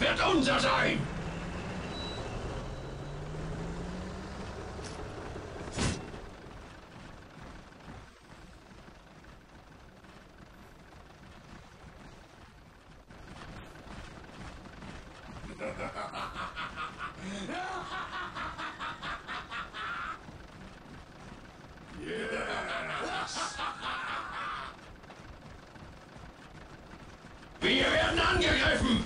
wird unser sein. Wir werden angegriffen!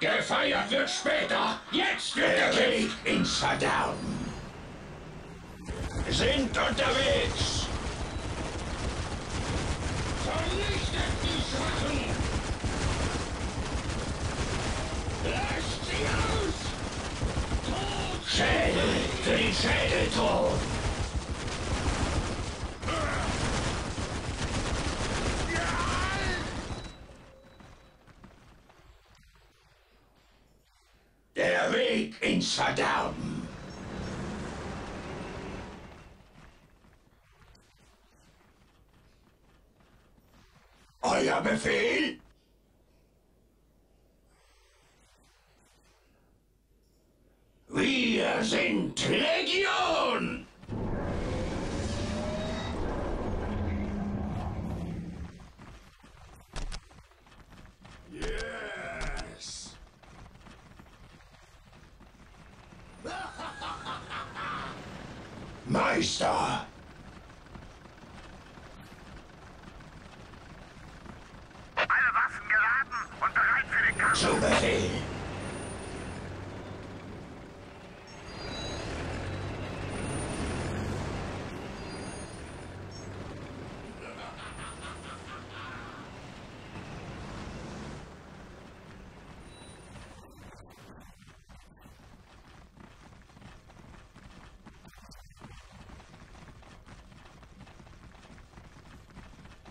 Gefeiert wird später! Jetzt wird der Krieg ins Verderben! Sind unterwegs! Vernichtet die Schwachen! Lasst sie aus! Tod! Schädel für den Schädeltod! Meister!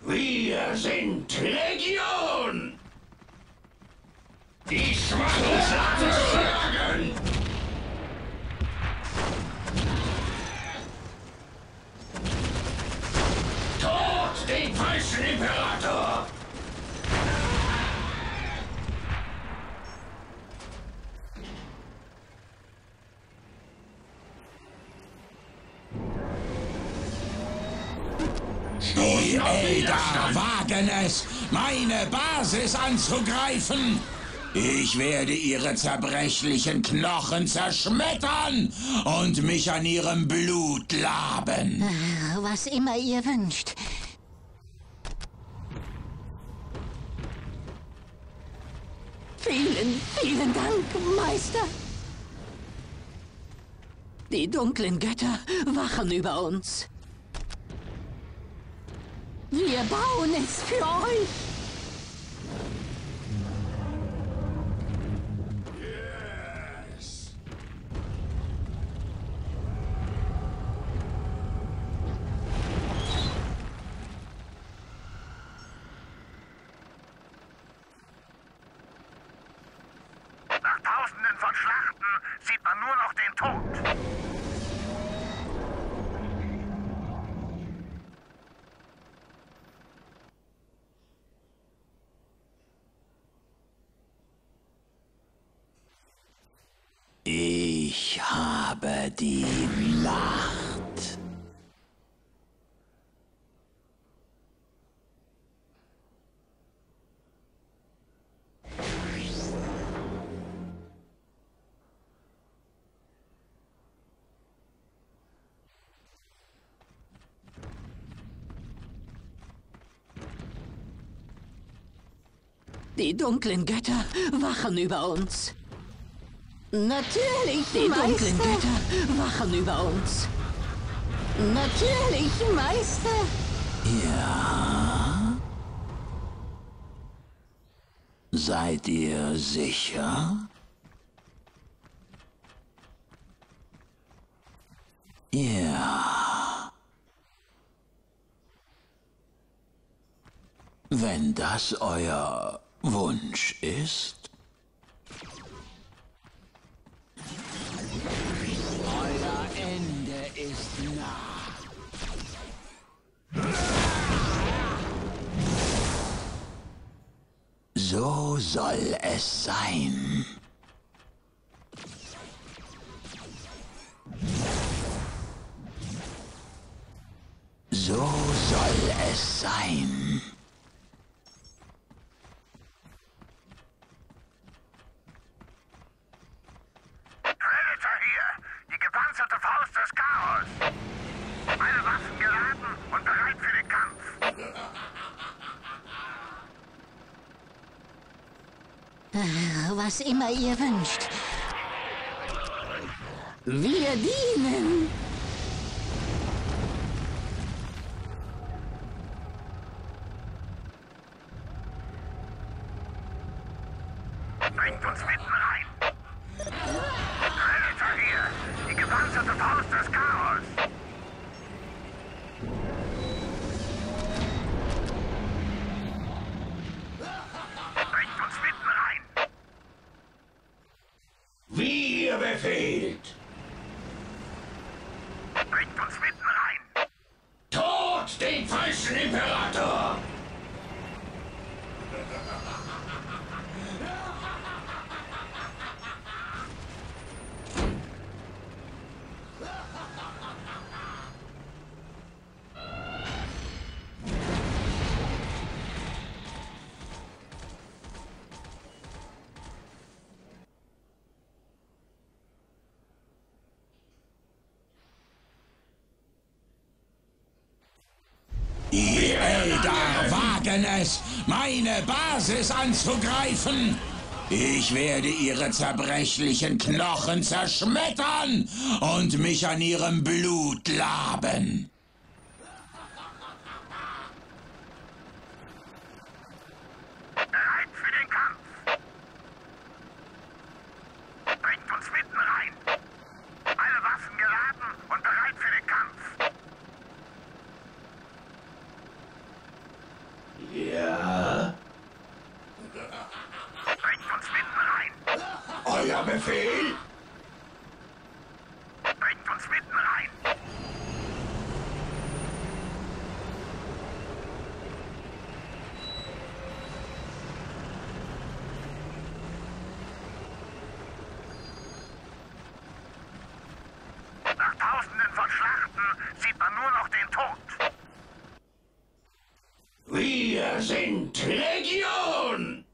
Wir sind Legion! Die Schwachen schlagen! Wagen es, meine Basis anzugreifen. Ich werde ihre zerbrechlichen Knochen zerschmettern und mich an ihrem Blut laben. Was immer ihr wünscht. Vielen, vielen Dank, Meister. Die dunklen Götter wachen über uns. Wir bauen es für euch. Die dunklen Götter wachen über uns. Natürlich, die dunklen Meister. Götter wachen über uns. Natürlich, Meister. Ja? Seid ihr sicher? Ja. Wenn das euer Wunsch ist? Euer Ende ist nah. So soll es sein. So soll es sein. immer ihr wünscht. Wir dienen. Bringt uns mit, Mann. Die Eldar wagen es, meine Basis anzugreifen. Ich werde ihre zerbrechlichen Knochen zerschmettern und mich an ihrem Blut laben. Wir sind Legion!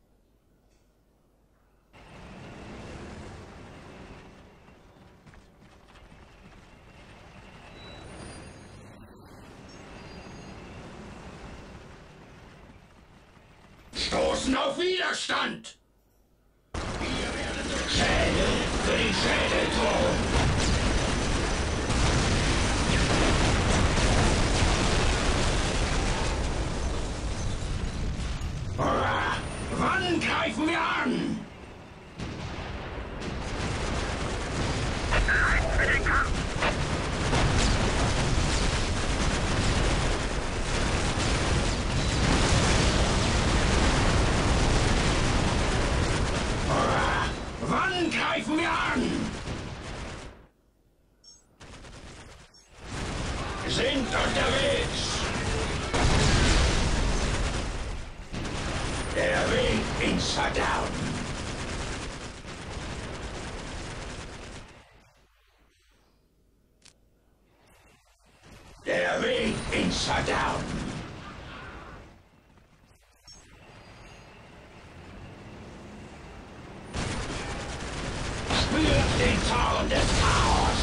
Zorn des Chaos!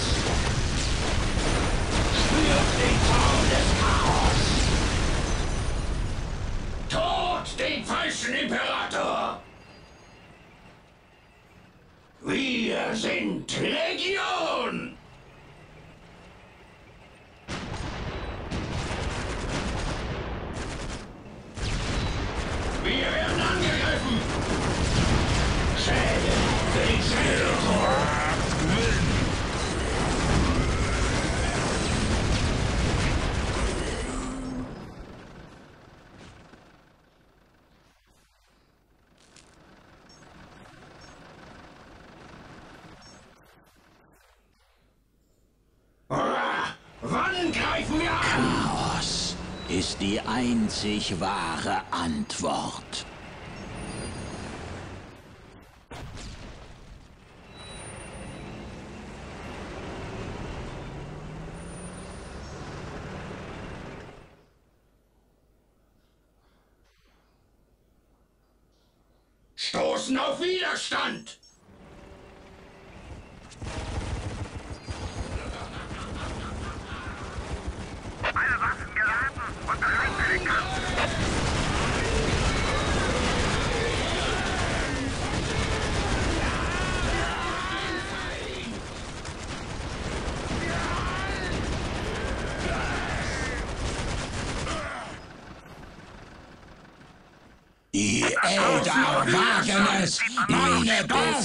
Spürt den Zorn des Chaos! Tod den falschen Imperator! Wir sind Legion! ist die einzig wahre Antwort.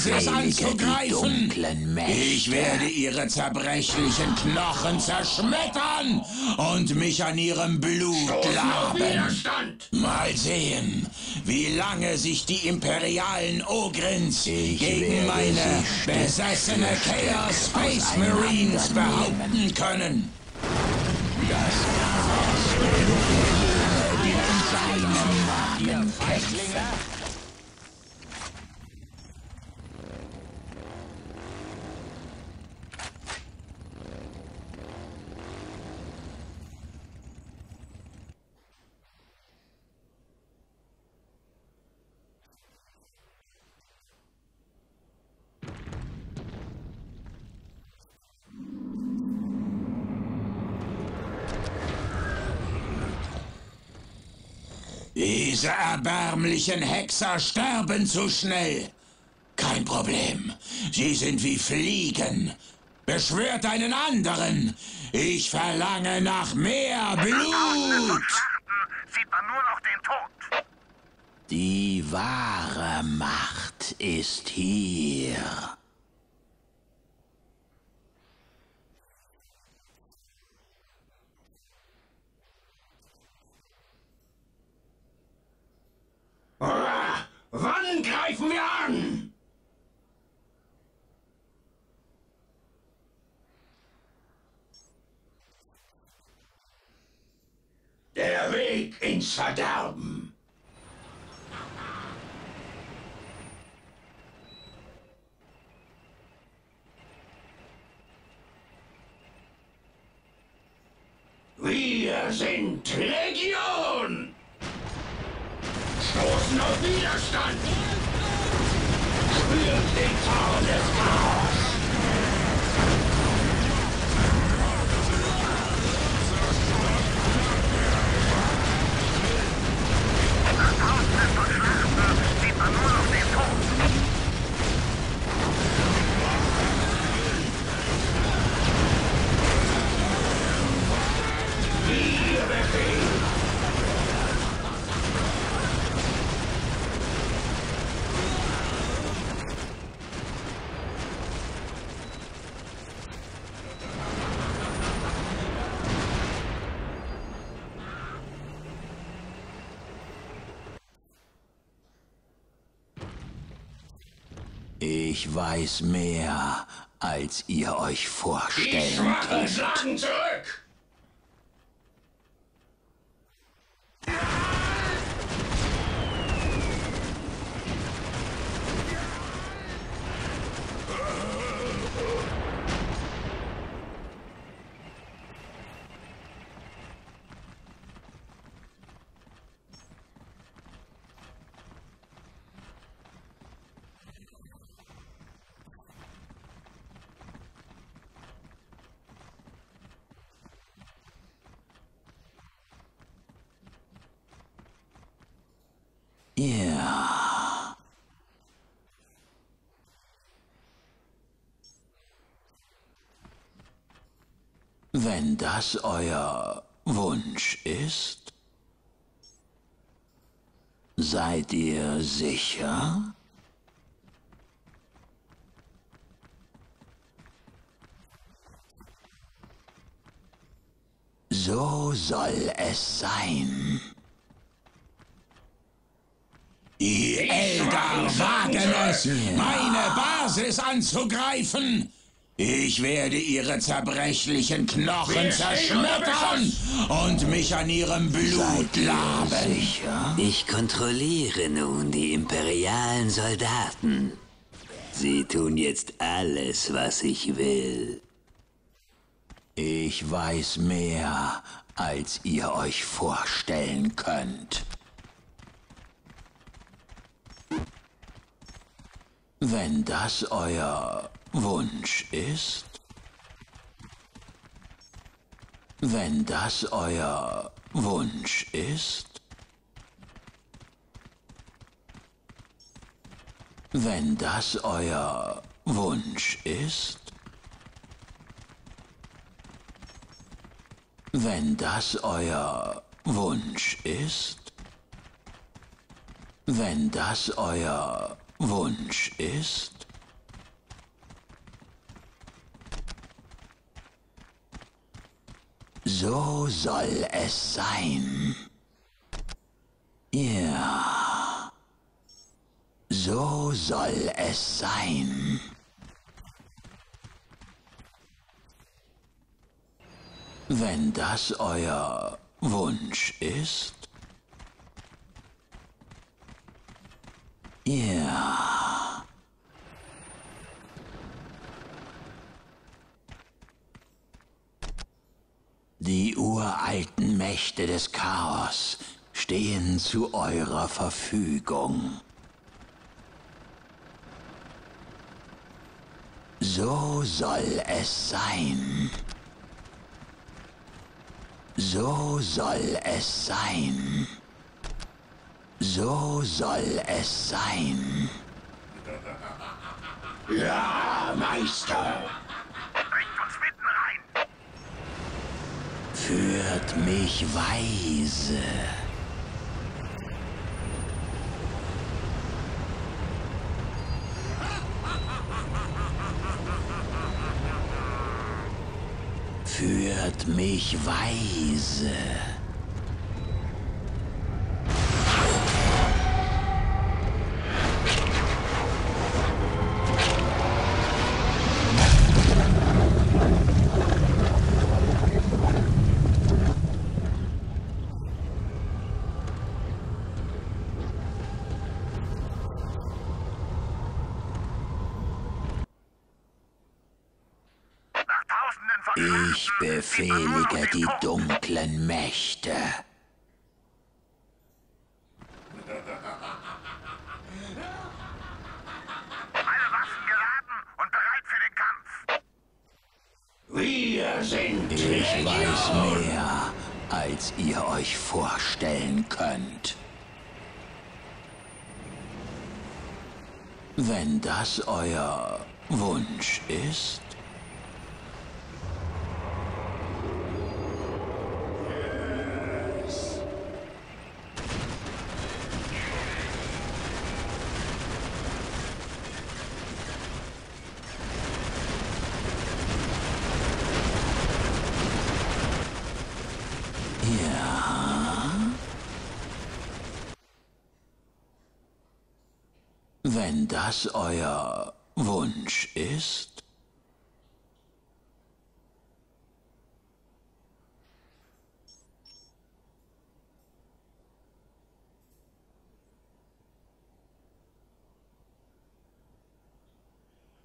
Basis anzugreifen. Ich werde ihre zerbrechlichen Knochen zerschmettern und mich an ihrem Blut laben. Mal sehen, wie lange sich die imperialen Ogrins gegen meine besessene Chaos Space Marines behaupten können. Diese erbärmlichen Hexer sterben zu schnell. Kein Problem. Sie sind wie Fliegen. Beschwört einen anderen. Ich verlange nach mehr Blut. Sieht man nur noch den Tod. Die wahre Macht ist hier. Wann greifen wir an? Der Weg ins Verderben. Wir sind Legion! Stoßen auf Widerstand! Spürt den Zorn des Chaos! Tausende von Schlachten sieht man nur noch den Tod. Ihr Befehl! Ich weiß mehr, als ihr euch Die vorstellen Schwachen könnt. zurück! Ja. Wenn das euer Wunsch ist, seid ihr sicher? So soll es sein. Die Eldar wagen es, meine Basis anzugreifen. Ich werde ihre zerbrechlichen Knochen zerschmettern und mich an ihrem Blut laben. Ich kontrolliere nun die imperialen Soldaten. Sie tun jetzt alles, was ich will. Ich weiß mehr, als ihr euch vorstellen könnt. Wenn das euer Wunsch ist, wenn das euer Wunsch ist, wenn das euer Wunsch ist, wenn das euer Wunsch ist, wenn das euer Wunsch ist, so soll es sein. Ja, so soll es sein. Wenn das euer Wunsch ist? Ja. Die uralten Mächte des Chaos stehen zu eurer Verfügung. So soll es sein. So soll es sein. So soll es sein. Ja, Meister. Bringt uns mitten rein. Führt mich weise. Führt mich weise. Nach tausenden von Ich befehlige die dunklen Mächte. Alle Waffen geladen und bereit für den Kampf. Wir sind Ich weiß mehr, als ihr euch vorstellen könnt. Wenn das euer Wunsch ist, ja. Wenn das euer Wunsch ist,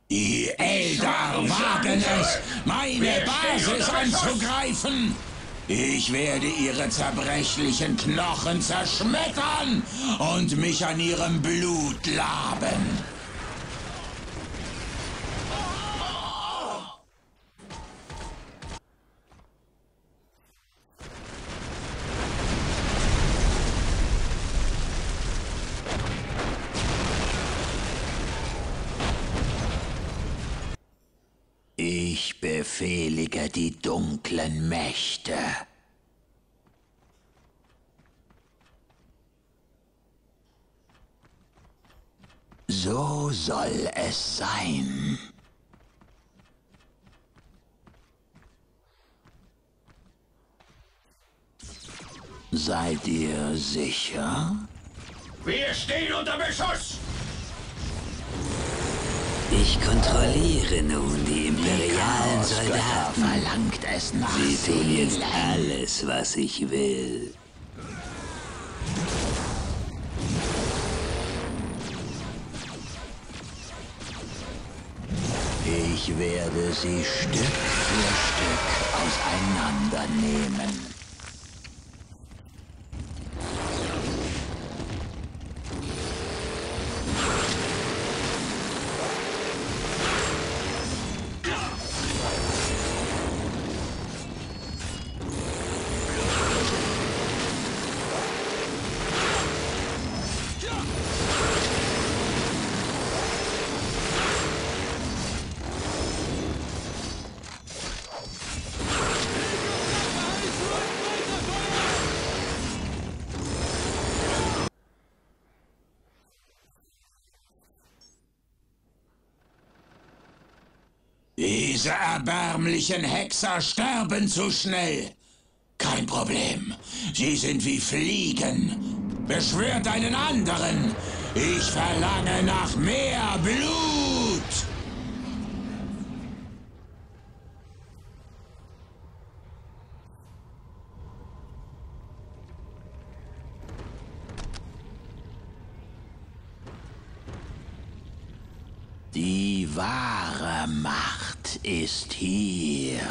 Die Eldar wagen es, meine Basis anzugreifen. Ich werde ihre zerbrechlichen Knochen zerschmettern und mich an ihrem Blut laben. Ich befehlige die dunklen Mächte. So soll es sein. Seid ihr sicher? Wir stehen unter Beschuss. Ich kontrolliere nun die imperialen Soldaten. verlangt es nach Sie tun jetzt alles, was ich will. Ich werde sie Stück für Stück auseinandernehmen. Diese erbärmlichen Hexer sterben zu schnell. Kein Problem. Sie sind wie Fliegen. Beschwört einen anderen. Ich verlange nach mehr Blut. Die wahre Macht ist hier.